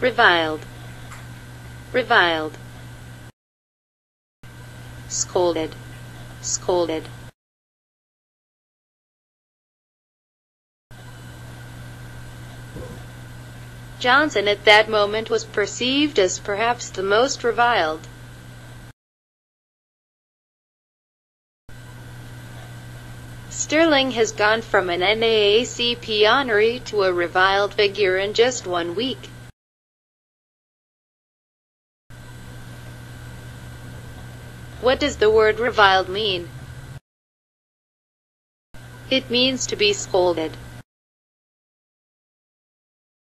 reviled, reviled, scolded, scolded. Johnson at that moment was perceived as perhaps the most reviled. Sterling has gone from an NAACP honoree to a reviled figure in just one week. What does the word reviled mean? It means to be scolded.